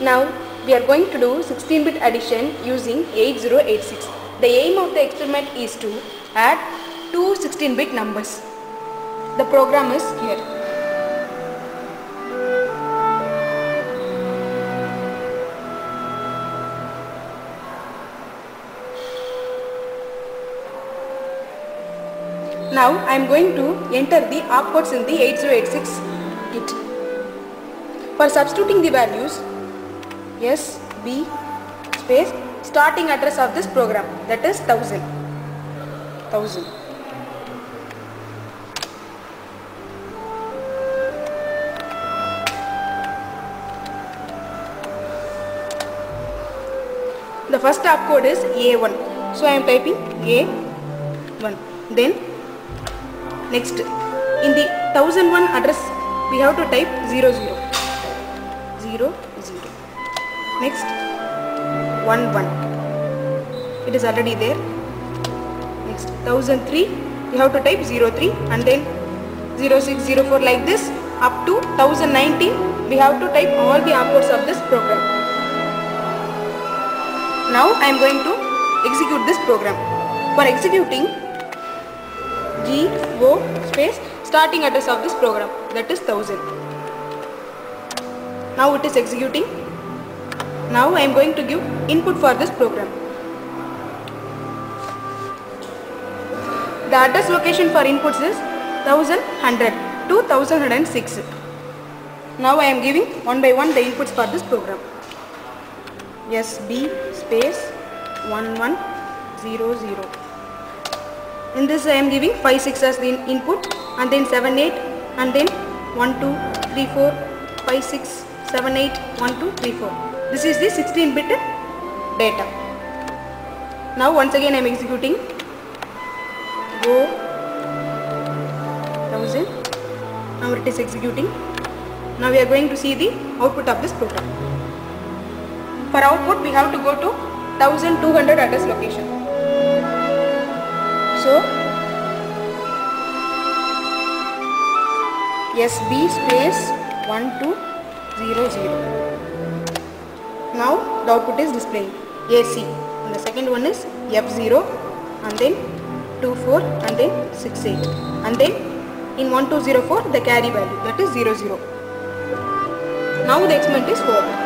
Now we are going to do 16-bit addition using 8086. The aim of the experiment is to add two 16-bit numbers. The program is here. Now I am going to enter the opcodes in the 8086 kit. For substituting the values S, B, space, starting address of this program that is 1000. 1000. The first opcode is A1. So I am typing A1. Then next in the 1001 address we have to type 00. 0 0 next. 1 1 it is already there. Next. 1003 you have to type 03 and then 0604 like this. Up to 1019 we have to type all the opcodes of this program. Now I am going to execute this program. For executing G O space starting address of this program. That is 1000 now it is executing now I am going to give input for this program. The address location for inputs is 1100 to 1106 now I am giving one by one the inputs for this program. SB space 1100 in this I am giving 5 6 as the in- input and then 7 8 and then 1 2 3 4 5 6 7 8 1 2 3 4 this is the 16 bit data. Now once again I am executing. Go. 1000 now it is executing. Now we are going to see the output of this program. For output we have to go to 1200 address location. So SB space 1200 now the output is displaying AC and the second one is F0 and then 24 and then 68 and then in 1204 the carry value that is 00 now the experiment is over